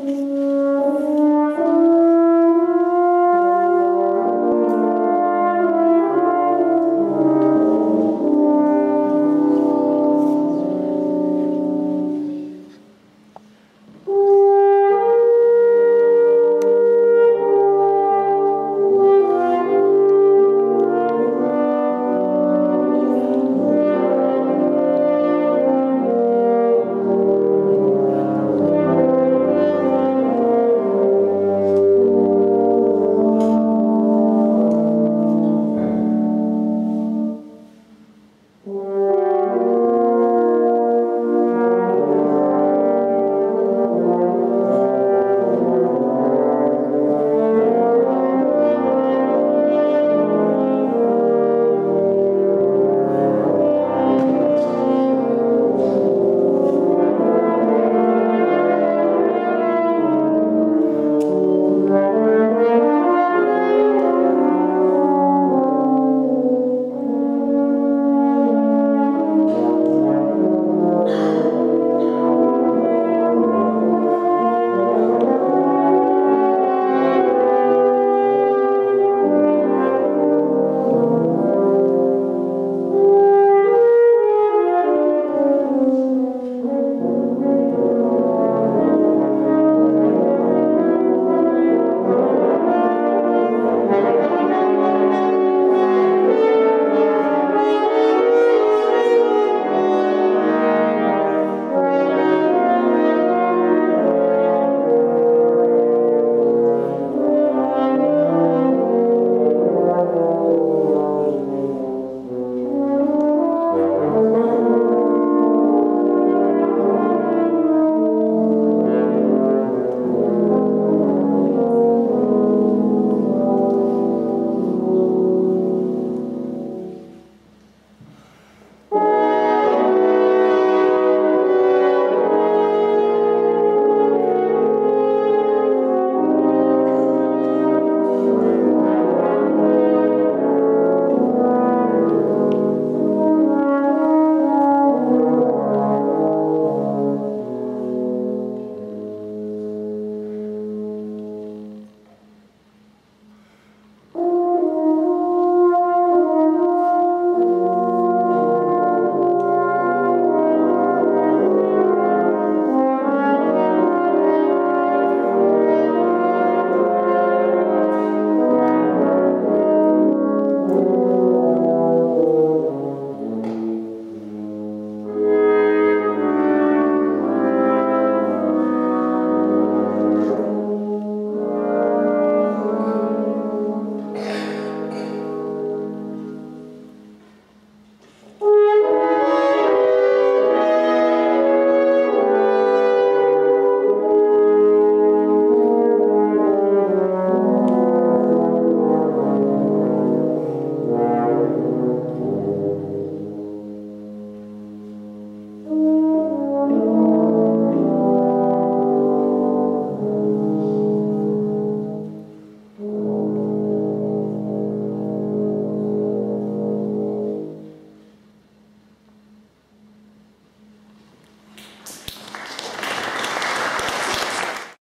Oh